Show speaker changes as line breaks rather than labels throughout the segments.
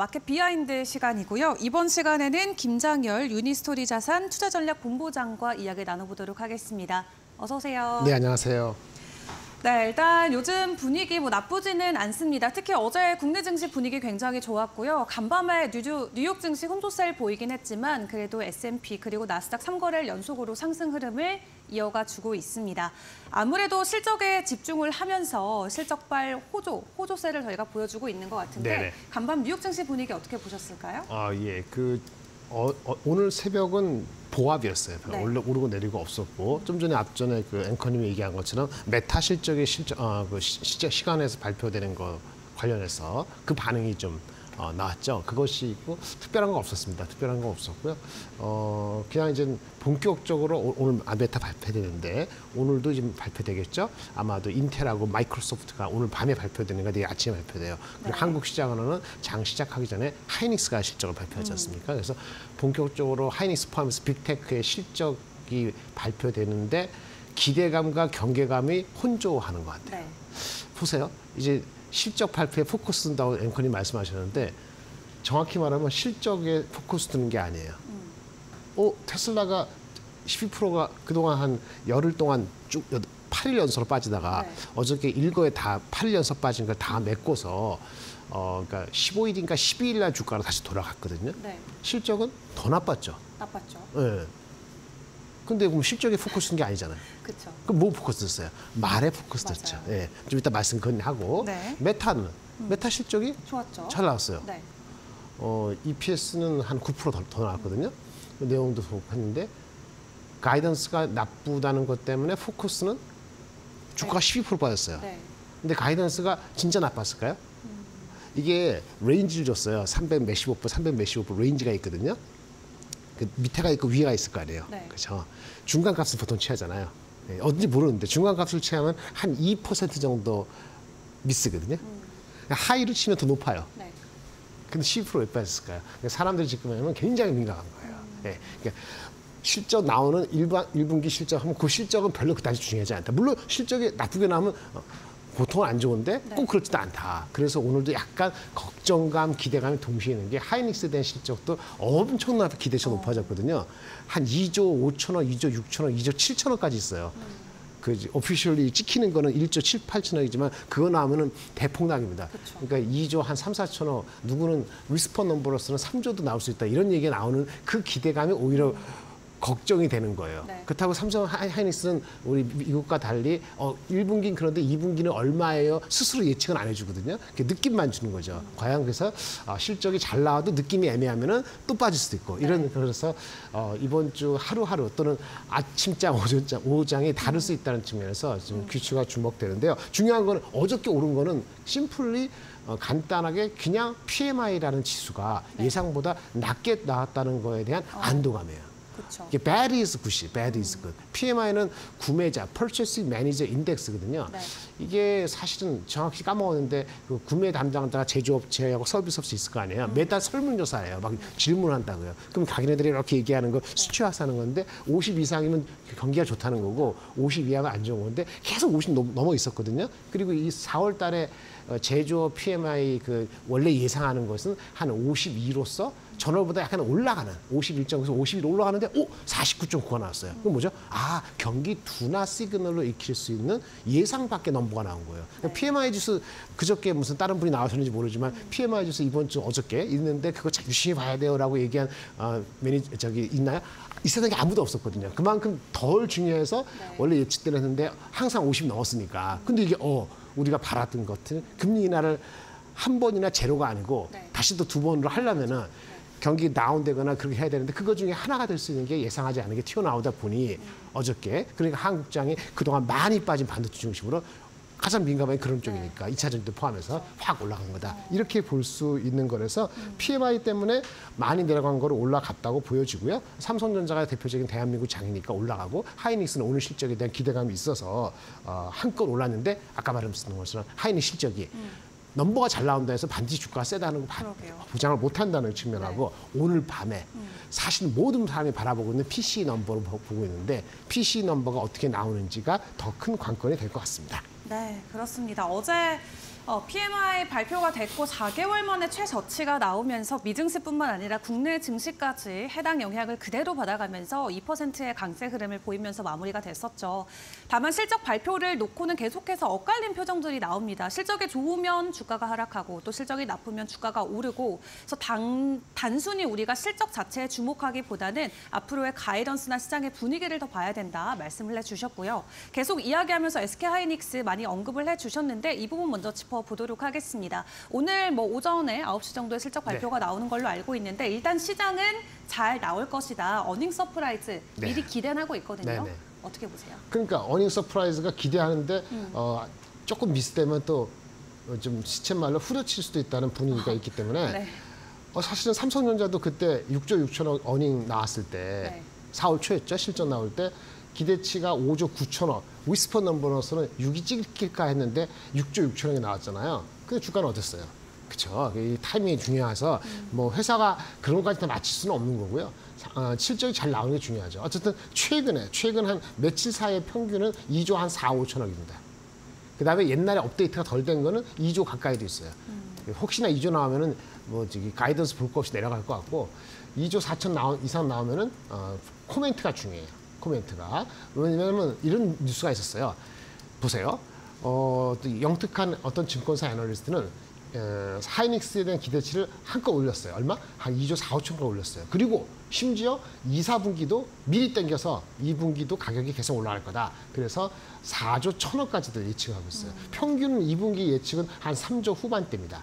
market behind 시간이고요. 이번 시간에는 김장열 유니스토리 자산 투자 전략 본부장과 이야기 나눠보도록 하겠습니다. 어서 오세요.
네, 안녕하세요.
네, 일단 요즘 분위기 뭐 나쁘지는 않습니다. 특히 어제 국내 증시 분위기 굉장히 좋았고요. 간밤에 뉴, 뉴욕 증시 혼조세를 보이긴 했지만 그래도 S&P 그리고 나스닥 3거래일 연속으로 상승 흐름을 이어가 주고 있습니다. 아무래도 실적에 집중을 하면서 실적발 호조, 호조세를 저희가 보여주고 있는 것 같은데
네네.
간밤 뉴욕 증시 분위기 어떻게 보셨을까요?
아, 예. 그 어, 어, 오늘 새벽은 보합이었어요.
네.
올라- 오르고 내리고 없었고 좀 전에 앞전에 그 앵커님이 얘기한 것처럼 메타 실적의 실적 아, 그 시, 시간외에서 발표되는 거 관련해서 그 반응이 좀 어, 나왔죠. 그것이 있고 특별한 건 없었습니다. 특별한 건 없었고요. 어, 그냥 이제 본격적으로 오- 오늘 아, 메타 발표되는데 오늘도 지금 발표되겠죠. 아마도 인텔하고 마이크로소프트가 오늘 밤에 발표되는 거 내일 아침에 발표돼요. 그리고
네.
한국 시장으로는 장 시작하기 전에 하이닉스가 실적을 발표하지 않습니까? 그래서 본격적으로 하이닉스 포함해서 빅테크의 실적이 발표되는데 기대감과 경계감이 혼조하는 것 같아요.
네.
보세요. 이제 실적 발표에 포커스 둔다고 앵커님 말씀하셨는데 정확히 말하면 실적에 포커스 두는 게 아니에요. 어, 테슬라가 12%가 그동안 한 열흘 동안 쭉 8일 연속으로 빠지다가
네.
어저께 일거에 다 8일 연속 빠진 걸 다 메꿔서 어, 그러니까 15일인가 12일 날 주가로 다시 돌아갔거든요.
네,
실적은 더 나빴죠.
나빴죠.
예. 근데 그럼 실적에 포커스 둔게 아니잖아요.
그렇죠.
그럼 뭐 포커스 됐어요? 말에 포커스
맞아요.
됐죠. 예. 좀 이따 말씀 건하고
네.
메타는 메타 실적이
좋았죠.
잘 나왔어요.
네.
어, EPS는 한 9%더 더 나왔거든요. 그 내용도 했는데 guidance가 나쁘다는 것 때문에 포커스는 주가가 12% 빠졌어요.
네.
근데 guidance가 진짜 나빴을까요? 이게 range를 줬어요. 300 몇십오 불, 300 몇십오 불 range가 있거든요. 그 밑에가 있고 위가 있을 거 아니에요.
네.
그렇죠. 중간 값을 보통 취하잖아요. 예, 어딘지 모르는데 중간 값을 취하면 한 2% 정도 miss거든요. high를 치면 더 높아요.
네.
근데 12%왜 빠졌을까요? 그러니까 사람들이 지금 하면 굉장히 민감한 거예요. 예. 그러니까 실적 나오는 일반 1분기 실적 하면 그 실적은 별로 그다지 중요하지 않다. 물론 실적이 나쁘게 나오면 어, 보통은 안 좋은데 꼭 그렇지도 않다. 그래서 오늘도 약간 걱정감, 기대감이 동시에 있는 게 하이닉스에 대한 실적도 엄청나게 기대치가 높아졌거든요. 한 2조 5천억, 2조 6천억, 2조 7천억까지 있어요. 그 officially 찍히는 거는 1조 7, 8천억이지만 그거 나오면은 대폭락입니다.
그쵸.
그러니까 2조 한 3, 4천억, 누구는 whisper number로서는 3조도 나올 수 있다. 이런 얘기가 나오는 그 기대감이 오히려 걱정이 되는 거예요.
네.
그렇다고 삼성 하이- 하이닉스는 우리 미국과 달리 어 1분기는 그런데 2분기는 얼마예요? 스스로 예측은 안 해주거든요. 그 느낌만 주는 거죠. 과연 그래서 어, 실적이 잘 나와도 느낌이 애매하면은 또 빠질 수도 있고 이런 그래서 어, 이번 주 하루하루 또는 아침장, 오전장, 오후장이 다를 수 있다는 측면에서 지금 귀추가 주목되는데요. 중요한 거는 어저께 오른 거는 심플리 어, 간단하게 그냥 PMI라는 지수가 예상보다 낮게 나왔다는 거에 대한 안도감이에요.
그렇죠.
이게 bad is good이 bad is good. PMI는 구매자, purchasing manager index거든요.
네.
이게 사실은 정확히 까먹었는데 그 구매 담당자가 제조업체하고 서비스업체 있을 거 아니에요. 매달 설문조사예요. 막 질문한다고요. 그럼 자기네들이 이렇게 얘기하는 거 수치화하는 건데 50 이상이면 경기가 좋다는 거고 50 이하가 안 좋은 건데 계속 50 넘- 넘어 있었거든요. 그리고 이 4월 달에 어, 제조업 PMI 그 원래 예상하는 것은 한 52로서 전월보다 약간 올라가는 51.9에서 51 올라가는데 오 49.9가 나왔어요. 그럼 뭐죠? 아 경기 둔화 시그널로 익힐 수 있는 예상 밖의 넘버가 나온 거예요. 그러니까 PMI 지수 그저께 무슨 다른 분이 나와셨는지 모르지만 PMI 지수 이번 주 어저께 있는데 그거 잘 유심히 봐야 돼요라고 얘기한 어, 매니 저기 있나요? 이 세상에 아무도 없었거든요. 그만큼 덜 중요해서 원래 예측대로 했는데 항상 50 넘었으니까. 근데 이게 어 우리가 바랐던 것들 금리 인하를 한 번이나 제로가 아니고
네.
다시 또 두 번으로 하려면은 경기 다운되거나 그렇게 해야 되는데 그거 중에 하나가 될 수 있는 게 예상하지 않은 게 튀어나오다 보니 어저께. 그러니까 한국장이 그동안 많이 빠진 반도체 중심으로 가장 민감한 그런 쪽이니까 이차 전지도 포함해서 확 올라간 거다. 이렇게 볼 수 있는 거라서 PMI 때문에 많이 내려간 거로 올라갔다고 보여지고요. 삼성전자가 대표적인 대한민국 장이니까 올라가고 하이닉스는 오늘 실적에 대한 기대감이 있어서 어, 한껏 올랐는데 아까 말씀드린 것처럼 하이닉스 실적이 넘버가 잘 나온다 해서 반드시 주가가 세다는 거. 보장을 못 한다는 측면하고 오늘 밤에 사실 모든 사람이 바라보고 있는 PCE 넘버로 보- 보고 있는데 PCE 넘버가 어떻게 나오는지가 더 큰 관건이 될 것 같습니다.
네, 그렇습니다. 어제 어, PMI 발표가 됐고 4개월 만에 최저치가 나오면서 미증시뿐만 아니라 국내 증시까지 해당 영향을 그대로 받아가면서 2%의 강세 흐름을 보이면서 마무리가 됐었죠. 다만 실적 발표를 놓고는 계속해서 엇갈린 표정들이 나옵니다. 실적이 좋으면 주가가 하락하고 또 실적이 나쁘면 주가가 오르고 그래서 단, 단순히 우리가 실적 자체에 주목하기보다는 앞으로의 가이던스나 시장의 분위기를 더 봐야 된다 말씀을 해주셨고요. 계속 이야기하면서 SK하이닉스 많이 언급을 해주셨는데 이 부분 먼저 짚어보도록 하겠습니다. 오늘 뭐 오전에 9시 정도에 실적 발표가 나오는 걸로 알고 있는데 일단 시장은 잘 나올 것이다. earning surprise 미리
네.
기대는 하고 있거든요.
네네.
어떻게 보세요?
그러니까 earning surprise가 기대하는데
음.
어, 조금 미스되면 또 좀 시쳇말로 후려칠 수도 있다는 분위기가 있기 때문에
네.
어, 사실은 삼성전자도 그때 6조 6천억 earning 나왔을 때
네.
4월 초였죠 실적 나올 때 기대치가 5조 9천억 whisper number로서는 6이 찍힐까 했는데 6조 6천억이 나왔잖아요. 근데 주가는 어땠어요? 그렇죠. 이 타이밍이 중요해서 뭐 회사가 그런 것까지 다 맞출 수는 없는 거고요. 사- 어, 실적이 잘 나오는 게 중요하죠. 어쨌든 최근에 최근 한 며칠 사이의 평균은 2조 한 4, 5천억입니다. 그다음에 옛날에 업데이트가 덜 된 거는 2조 가까이도 있어요. 혹시나 2조 나오면은 뭐 저기 가이던스 볼 거 없이 내려갈 것 같고 2조 4천 나오, 이상 나오면은 어, 코멘트가 중요해요. 코멘트가 왜냐하면 이런 뉴스가 있었어요. 보세요. 어, 또 영특한 어떤 증권사 애널리스트는 에, 하이닉스에 대한 기대치를 한껏 올렸어요. 얼마? 한 2조 4, 5천가 올렸어요. 그리고 심지어 2, 4분기도 미리 땡겨서 2분기도 가격이 계속 올라갈 거다. 그래서 4조 1천억까지도 예측하고 있어요. 평균 2분기 예측은 한 3조 후반대입니다.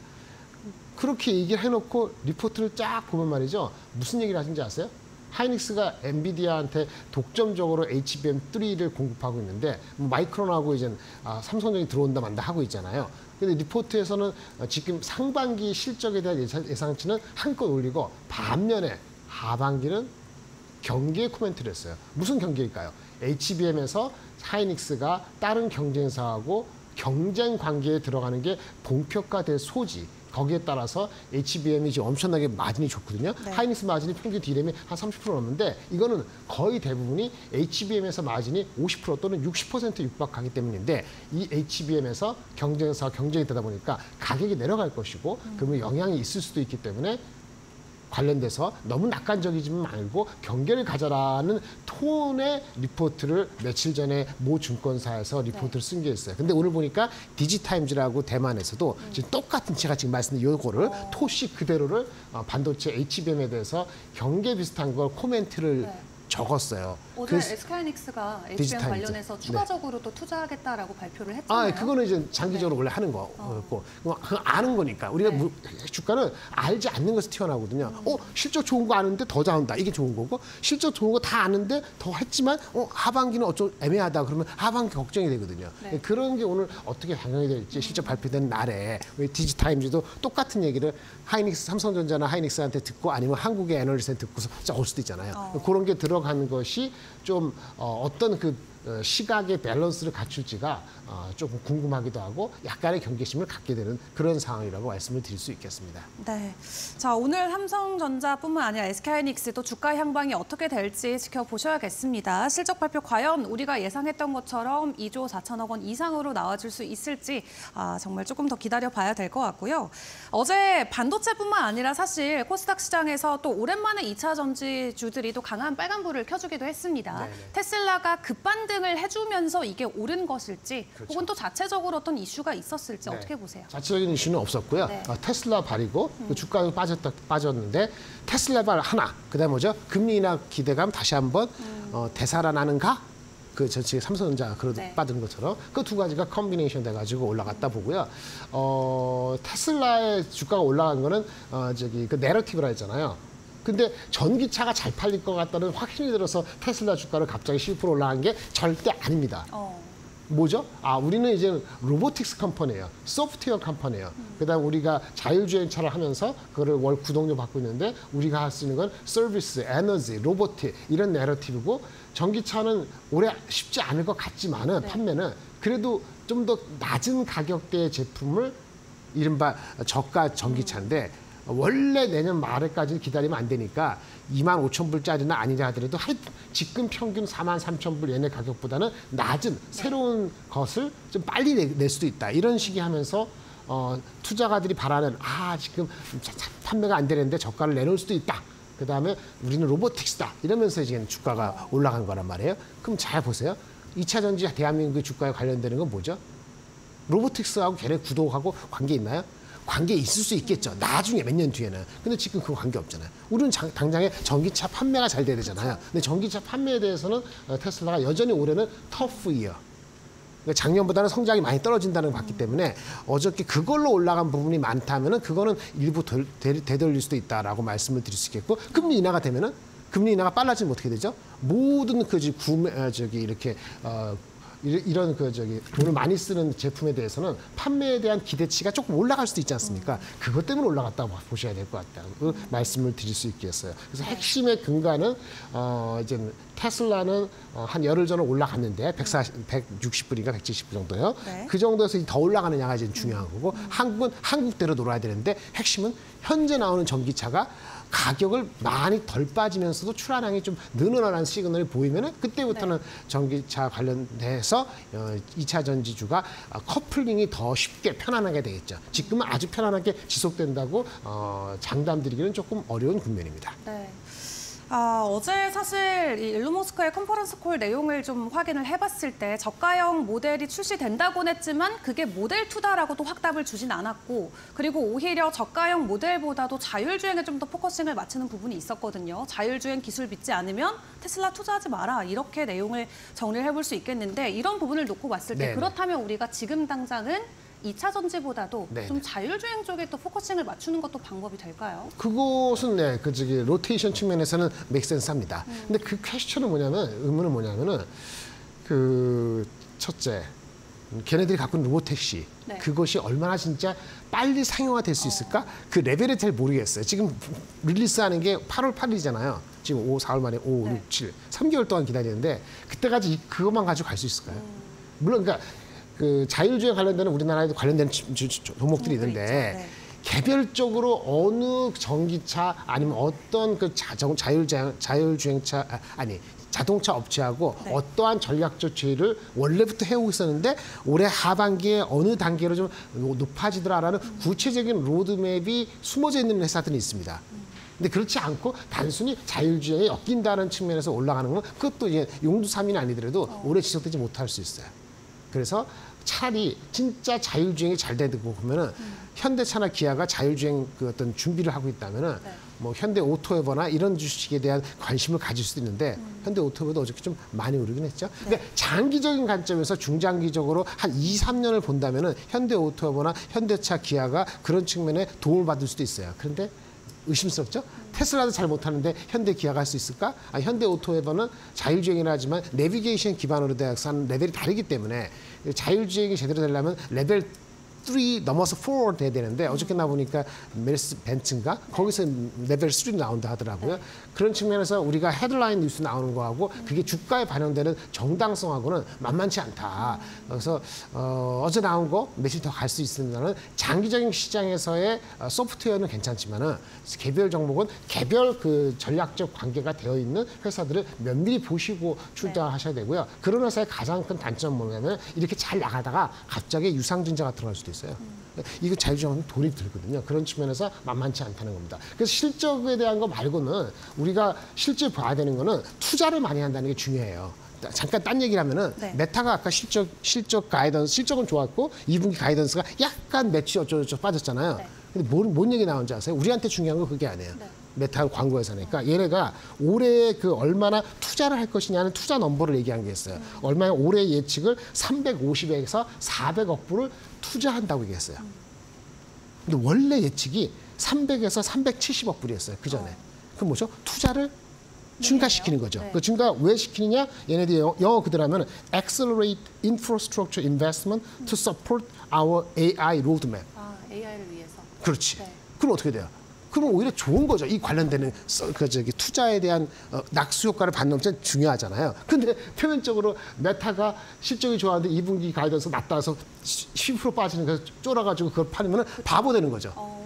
그렇게 얘기를 해놓고 리포트를 쫙 보면 말이죠. 무슨 얘기를 하신지 아세요? 하이닉스가 엔비디아한테 독점적으로 HBM3를 공급하고 있는데 뭐 마이크론하고 이제 아, 삼성전이 들어온다 만다 하고 있잖아요. 근데 리포트에서는 어, 지금 상반기 실적에 대한 예상, 예상치는 한껏 올리고 반면에 하반기는 경기에 코멘트를 했어요. 무슨 경기일까요? HBM에서 하이닉스가 다른 경쟁사하고 경쟁 관계에 들어가는 게 본격화될 소지. 거기에 따라서 HBM이 지금 엄청나게 마진이 좋거든요.
네.
하이닉스 마진이 평균 D램이 한 30% 넘는데 이거는 거의 대부분이 HBM에서 마진이 50% 또는 60% 육박하기 때문인데 이 HBM에서 경쟁사 경쟁이 되다 보니까 가격이 내려갈 것이고 그러면 영향이 있을 수도 있기 때문에 관련돼서 너무 낙관적이지 말고 경계를 가져라는 톤의 리포트를 며칠 전에 모 증권사에서 리포트를 쓴 게 있어요. 근데 오늘 보니까 디지타임즈라고 대만에서도 지금 똑같은 제가 지금 말씀드린 요거를 토시 그대로를 어, 반도체 HBM에 대해서 경계 비슷한 걸 코멘트를
네.
적었어요. 그래서-
SK하이닉스가 HBM
디지타임즈.
관련해서
네.
추가적으로 또 투자하겠다라고 발표를
아,
했잖아요.
그거는 이제 장기적으로 원래 하는 거였고, 그거 아는 거니까. 우리가
네.
무- 주가는 알지 않는 것에서 튀어나오거든요. 어, 실적 좋은 거 아는데 더 잘한다. 이게 좋은 거고, 실적 좋은 거 다 아는데 더 했지만, 어, 하반기는 어쩌 애매하다. 그러면 하반기 걱정이 되거든요.
네.
그런 게 오늘 어떻게 반영이 될지 실적 발표된 날에 왜 디지타임즈도 똑같은 얘기를 하이닉스, 삼성전자나 하이닉스한테 듣고 아니면 한국의 애널리스트한테 듣고서 올 수도 있잖아요.
어.
그런 게 들어간 것이 좀 어, 어떤 그 어, 시각의 밸런스를 갖출지가 어, 조금 궁금하기도 하고 약간의 경계심을 갖게 되는 그런 상황이라고 말씀을 드릴 수 있겠습니다.
네. 자, 오늘 삼성전자뿐만 아니라 SK하이닉스도 주가 향방이 어떻게 될지 지켜보셔야겠습니다. 실적 발표 과연 우리가 예상했던 것처럼 2조 4천억 원 이상으로 나와줄 수 있을지 아, 정말 조금 더 기다려 봐야 될 것 같고요. 어제 반도체뿐만 아니라 사실 코스닥 시장에서 또 오랜만에 2차 전지주들이 또 강한 빨간불을 켜주기도 했습니다.
네네.
테슬라가 급반등을 해주면서 이게 옳은 것일지
그렇죠.
혹은 또 자체적으로 어떤 이슈가 있었을지
네.
어떻게 보세요?
자체적인 이슈는 없었고요.
네.
어, 테슬라 발이고 그 주가가 빠졌다 빠졌는데 테슬라 발 하나 그다음에 뭐죠? 금리 인하 기대감 다시 한번 어, 되살아나는가? 그 전체 삼성전자 그러도
네.
빠진 것처럼 그 두 가지가 combination 돼가지고 올라갔다 보고요. 어, 테슬라의 주가가 올라간 거는 어, 저기 그 narrative라 했잖아요. 근데 전기차가 잘 팔릴 것 같다는 확신이 들어서 테슬라 주가를 갑자기 10% 올라간 게 절대 아닙니다.
어.
뭐죠? 아, 우리는 이제 로보틱스 컴퍼니예요. 소프트웨어 컴퍼니예요. 그다음 우리가 자율주행차를 하면서 그거를 월 구독료 받고 있는데 우리가 할 수 있는 건 서비스, 에너지, 로보틱 이런 내러티브고 전기차는 오래 쉽지 않을 것 같지만은
네.
판매는 그래도 좀 더 낮은 가격대의 제품을 이른바 저가 전기차인데 원래 내년 말에까지 기다리면 안 되니까 2만 5천 불짜리나 아니라 하더라도 할 지금 평균 4만 3천 불 얘네 가격보다는 낮은 새로운 것을 좀 빨리 내, 낼 수도 있다. 이런 식이 하면서 어, 투자가들이 바라는 아 지금 판매가 안 되는데 저가를 내놓을 수도 있다. 그 다음에 우리는 로보틱스다 이러면서 지금 주가가 올라간 거란 말이에요. 그럼 잘 보세요. 2차 전지 대한민국 주가에 관련되는 건 뭐죠? 로보틱스하고 걔네 구독하고 관계 있나요? 관계 있을 수 있겠죠. 나중에 몇 년 뒤에는. 근데 지금 그 관계 없잖아요. 우리는 장- 당장에 전기차 판매가 잘 돼야 되잖아요. 근데 전기차 판매에 대해서는 어, 테슬라가 여전히 올해는 터프 이어. 그러니까 작년보다는 성장이 많이 떨어진다는 걸 봤기 때문에 어저께 그걸로 올라간 부분이 많다면은 그거는 일부 덜- 되- 되돌릴 수도 있다라고 말씀을 드릴 수 있겠고 금리 인하가 되면은 금리 인하가 빨라지면 어떻게 되죠? 모든 그 지- 구매 아, 저기 이렇게 어 이- 이런 그 저기 돈을 많이 쓰는 제품에 대해서는 판매에 대한 기대치가 조금 올라갈 수도 있지 않습니까? 그것 때문에 올라갔다고 보셔야 될 것 같다고 그 말씀을 드릴 수 있겠어요. 그래서 핵심의 근간은 어 이제 테슬라는 어, 한 열흘 전에 올라갔는데 140, 160불인가 170불 정도요.
네.
그 정도에서 더 올라가느냐가 이제 중요한 거고 한국은 한국대로 놀아야 되는데 핵심은 현재 나오는 전기차가 가격을 많이 덜 빠지면서도 출하량이 좀 늘어나는 시그널이 보이면은 그때부터는 전기차 관련돼서 어, 2차 전지주가 어, 커플링이 더 쉽게 편안하게 되겠죠. 지금은 아주 편안하게 지속된다고 어, 장담드리기는 조금 어려운 국면입니다.
네. 아, 어제 사실 이 일론 머스크의 conference call 내용을 좀 확인을 해봤을 때 저가형 모델이 출시된다고는 했지만 그게 모델 2다라고도 확답을 주진 않았고 그리고 오히려 저가형 모델보다도 자율주행에 좀 더 focusing을 맞추는 부분이 있었거든요. 자율주행 기술 믿지 않으면 테슬라 투자하지 마라 이렇게 내용을 정리를 해볼 수 있겠는데 이런 부분을 놓고 봤을 때
네네.
그렇다면 우리가 지금 당장은 2차 전지보다도
네네.
좀 자율주행 쪽에 또 focusing을 맞추는 것도 방법이 될까요?
그것은 네, 그 저기 로테이션 측면에서는 맥센스합니다. 근데 그 퀘스천은 뭐냐면 의문은 뭐냐면은 그 첫째 걔네들이 갖고 있는 로보택시
네.
그것이 얼마나 진짜 빨리 상용화될 수 있을까? 그 레벨을 잘 모르겠어요. 지금 릴리스하는 게 8월 8일이잖아요. 지금 5, 4월 만에 5,
네.
6, 7, 3개월 동안 기다리는데 그때까지 이- 그것만 가지고 갈 수 있을까요? 물론 그러니까 그 자율주행 관련되는 우리나라에도 관련된 종목들이 있는데.
네.
개별적으로 어느 전기차 아니면 어떤 그 자정 자율주행 자율주행차 아, 아니 자동차 업체하고
네.
어떠한 전략적 제의를 원래부터 해오고 있었는데 올해 하반기에 어느 단계로 좀 높아지더라라는 구체적인 로드맵이 숨어져 있는 회사들이 있습니다. 근데 그렇지 않고 단순히 자율주행에 엮인다는 측면에서 올라가는 건 그것도 이제 용두삼인이 아니더라도 오래 지속되지 못할 수 있어요. 그래서 차라리 진짜 자율주행이 잘 되고 보면은 현대차나 기아가 자율주행 그 어떤 준비를 하고 있다면은
네.
뭐 현대 오토에버나 이런 주식에 대한 관심을 가질 수도 있는데 현대 오토에버도 어저께 좀 많이 오르긴 했죠. 근데 장기적인 관점에서 중장기적으로 한 2, 3년을 본다면은 현대 오토에버나 현대차 기아가 그런 측면에 도움을 받을 수도 있어요. 그런데 의심스럽죠? 테슬라도 잘 못하는데 현대 기아가 할 수 있을까? 아, 현대 오토에버는 자율주행이라 하지만 내비게이션 기반으로 돼서 하는 레벨이 다르기 때문에 자율주행이 제대로 되려면 레벨 3 넘어서 4 돼야 되는데 어저께 나 보니까 메르세데스 벤츠인가 거기서 레벨 3 나온다 하더라고요. 그런 측면에서 우리가 헤드라인 뉴스 나오는 거하고 그게 주가에 반영되는 정당성하고는 만만치 않다. 그래서 어, 어제 나온 거 며칠 더 갈 수 있으면은 장기적인 시장에서의 어, 소프트웨어는 괜찮지만은 개별 종목은 개별 그 전략적 관계가 되어 있는 회사들을 면밀히 보시고 출자하셔야 되고요. 그런 회사의 가장 큰 단점 뭐냐면 이렇게 잘 나가다가 갑자기 유상증자가 들어갈 수도 있어요. 이거 자율주행은 돈이 들거든요. 그런 측면에서 만만치 않다는 겁니다. 그래서 실적에 대한 거 말고는 우리가 실제 봐야 되는 거는 투자를 많이 한다는 게 중요해요. 잠깐 딴 얘기를 하면은
네.
메타가 아까 실적 실적 가이던스 실적은 좋았고 2분기 가이던스가 약간 매치 어쩌고저쩌고 빠졌잖아요.
네.
근데 뭔, 뭔 얘기 나온지 아세요? 우리한테 중요한 건 그게 아니에요.
네.
메타 광고 회사니까 얘네가 올해 그 얼마나 투자를 할 것이냐는 투자 넘버를 얘기한 게 있어요. 얼마나 올해 예측을 350에서 400억 불을 투자한다고 얘기했어요. 근데 원래 예측이 300에서 370억 불이었어요. 그 전에. 그럼 뭐죠? 투자를 증가시키는 거죠.
네.
그 증가 왜 시키느냐? 얘네들이 영어, 영어 그대로 하면 accelerate infrastructure investment to support our AI roadmap.
아, AI를 위해서.
그렇지.
네.
그럼 어떻게 돼요? 그럼 오히려 좋은 거죠. 이 관련되는 써- 그 저기 투자에 대한 어, 낙수 효과를 받는 게 중요하잖아요. 근데 표면적으로 메타가 실적이 좋았는데 2분기 가이던스 낮다서 10% 빠지는 거 쫄아가지고 그걸 팔면 바보 되는 거죠.
어,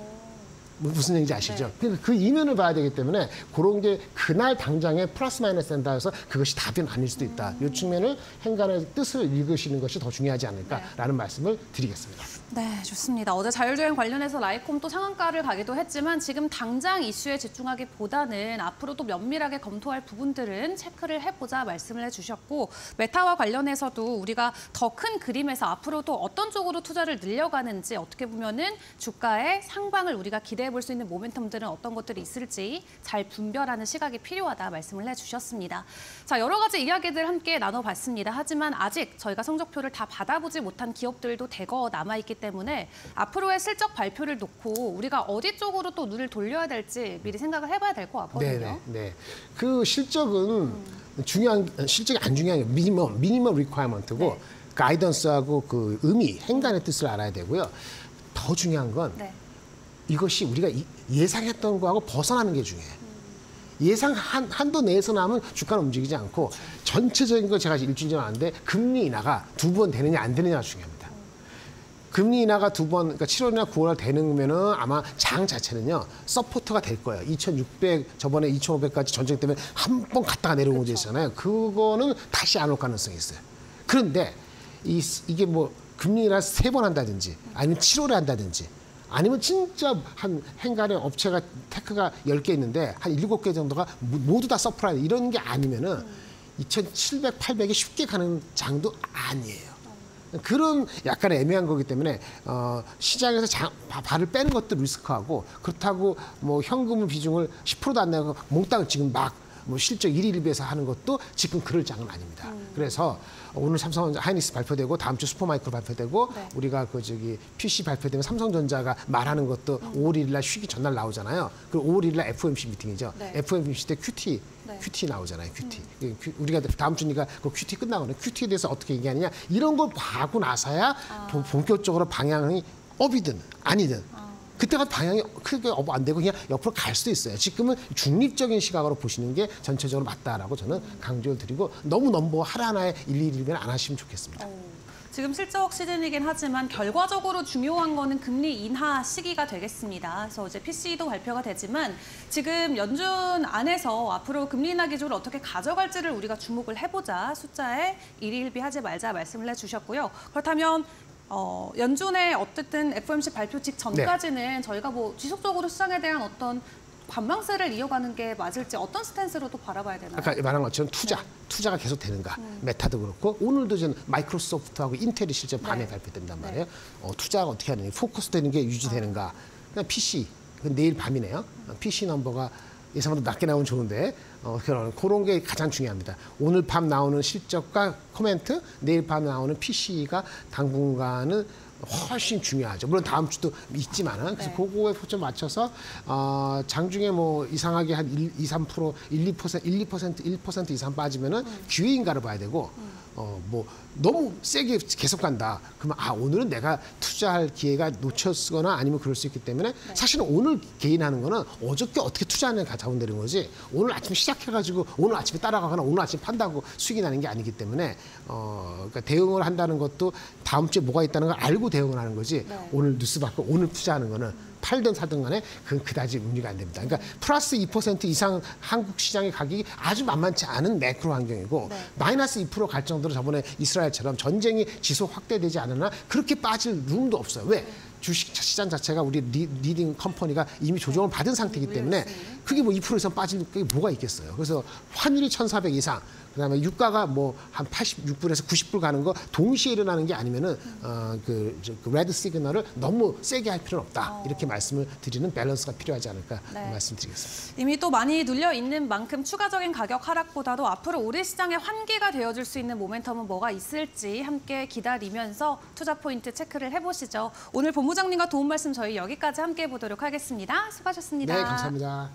뭐 무슨 얘기인지 아시죠?
네.
그러니까 그 이면을 봐야 되기 때문에 그런 게 그날 당장에 플러스 마이너스 된다 해서 그것이 답이 아닐 수도 있다. 이 측면을 행간의 뜻을 읽으시는 것이 더 중요하지 않을까라는 말씀을 드리겠습니다.
네, 좋습니다. 어제 자율주행 관련해서 라이콤 또 상한가를 가기도 했지만 지금 당장 이슈에 집중하기보다는 앞으로 또 면밀하게 검토할 부분들은 체크를 해보자 말씀을 해주셨고 메타와 관련해서도 우리가 더 큰 그림에서 앞으로 또 어떤 쪽으로 투자를 늘려가는지 어떻게 보면은 주가의 상방을 우리가 기대해 볼 수 있는 모멘텀들은 어떤 것들이 있을지 잘 분별하는 시각이 필요하다 말씀을 해주셨습니다. 자, 여러 가지 이야기들 함께 나눠봤습니다. 하지만 아직 저희가 성적표를 다 받아보지 못한 기업들도 대거 남아있기 때문에 앞으로의 실적 발표를 놓고 우리가 어디 쪽으로 또 눈을 돌려야 될지 미리 생각을 해봐야 될 것 같거든요.
네, 네, 네. 그 실적은 중요한 실적이 안 중요한 게 미니멈 미니멈 리퀘어먼트고
네.
가이던스하고 그 의미, 행간의 뜻을 알아야 되고요. 더 중요한 건
네.
이것이 우리가 이- 예상했던 거하고 벗어나는 게 중요해요. 예상 한, 한도 내에서 나면 주가는 움직이지 않고 전체적인 거 제가 일주일 전에 왔는데 금리 인하가 두 번 되느냐 안 되느냐가 중요합니다. 금리 인하가 두 번, 그러니까 7월이나 9월 되는 거면은 아마 장 자체는요, 서포터가 될 거예요. 2,600, 저번에 2,500까지 전쟁 때문에 한 번 갔다가 내려온 문제 있잖아요. 그거는 다시 안 올 가능성이 있어요. 그런데 이, 이게 뭐 금리 인하 세 번 한다든지 아니면 7월에 한다든지 아니면 진짜 한 행간에 업체가 tech가 10개 있는데 한 7개 정도가 모- 모두 다 surprise 이런 게 아니면은 2,700, 800이 쉽게 가는 장도 아니에요. 그런 약간 애매한 거기 때문에 어, 시장에서 장, 바- 발을 빼는 것도 리스크하고 그렇다고 뭐 현금 비중을 10%도 안 내고 몽땅 지금 막 뭐 실적 1위 1비에서 하는 것도 지금 그럴 장은 아닙니다. 그래서 오늘 삼성 하이닉스 발표되고 다음 주 슈퍼마이크로 발표되고
네.
우리가 그 저기 PCE 발표되면 삼성전자가 말하는 것도 5월 1일 날 쉬기 전날 나오잖아요. 그리고 5월 1일 날 FOMC 미팅이죠.
네.
FOMC 때 QT
네.
QT 나오잖아요. QT. 그 큐- 우리가 다음 주니까 그 QT 끝나거든요. QT에 대해서 어떻게 얘기하느냐 이런 걸 하고 나서야 본- 본격적으로 방향이 up이든 아니든 그때가 방향이 크게 up 안 되고 그냥 옆으로 갈 수도 있어요. 지금은 중립적인 시각으로 보시는 게 전체적으로 맞다라고 저는 강조를 드리고 너무 넘버 하나하나에 일일이 연연 안 하시면 좋겠습니다.
지금 실적 시즌이긴 하지만 결과적으로 중요한 거는 금리 인하 시기가 되겠습니다. 그래서 이제 PCE도 발표가 되지만 지금 연준 안에서 앞으로 금리 인하 기조를 어떻게 가져갈지를 우리가 주목을 해보자 숫자에 일일비하지 말자 말씀을 해주셨고요. 그렇다면 어, 연준의 어쨌든 FOMC 발표 직전까지는 저희가 뭐 지속적으로 시장에 대한 어떤 관망세를 이어가는 게 맞을지 어떤 스탠스로 또 바라봐야 되나요?
아까 말한 것처럼 투자, 투자가 계속 되는가. 메타도 그렇고 오늘도 전 마이크로소프트하고 인텔이 실제 밤에
네.
발표된단 말이에요. 어, 투자가 어떻게 하느냐, 포커스되는 게 유지되는가. 그냥 PC, 그 내일 밤이네요. 어, PC 넘버가 예상보다 낮게 나오면 좋은데 어, 그런 그런 게 가장 중요합니다. 오늘 밤 나오는 실적과 코멘트, 내일 밤 나오는 PC가 당분간은 훨씬 중요하죠. 물론 다음 주도 있지만은 그래서
네.
그거에 초점 맞춰서 어, 장중에 뭐 이상하게 한 1, 2, 3% 1, 2% 1, 2% 1% 이상 빠지면은 기회인가를 봐야 되고 어, 뭐 너무 세게 계속 간다. 그러면 아 오늘은 내가 투자할 기회가 놓쳤거나 아니면 그럴 수 있기 때문에 사실은 오늘 개인하는 거는 어저께 어떻게 투자하는 가 잡은다는 거지 오늘 아침 시작해가지고 오늘 아침에 따라가거나 오늘 아침 판다고 수익이 나는 게 아니기 때문에 어, 그러니까 대응을 한다는 것도 다음 주에 뭐가 있다는 걸 알고 대응을 하는 거지
네.
오늘 뉴스 받고 오늘 투자하는 거는 팔든 사든 간에 그건 그다지 의미가 안 됩니다. 그러니까 플러스 2% 이상 한국 시장의 가격이 아주 만만치 않은 매크로 환경이고
네.
마이너스 2%갈 정도로 저번에 이스라엘처럼 전쟁이 지속 확대되지 않으나 그렇게 빠질 room도 없어요. 왜? 주식 시장 자체가 우리 리, leading company가 이미 조정을 받은 상태이기 때문에 그게 뭐 2% 이상 빠질 게 뭐가 있겠어요. 그래서 환율이 1,400 이상 그다음에 유가가 뭐 한 86불에서 90불 가는 거 동시에 일어나는 게 아니면은 어그 그 red signal을 너무 세게 할 필요는 없다. 이렇게 말씀을 드리는 밸런스가 필요하지 않을까
네.
말씀드리겠습니다.
이미 또 많이 눌려 있는 만큼 추가적인 가격 하락보다도 앞으로 우리 시장의 환기가 되어줄 수 있는 모멘텀은 뭐가 있을지 함께 기다리면서 투자 포인트 체크를 해보시죠. 오늘 본부장님과 도움 말씀 저희 여기까지 함께 해보도록 하겠습니다. 수고하셨습니다.
네, 감사합니다.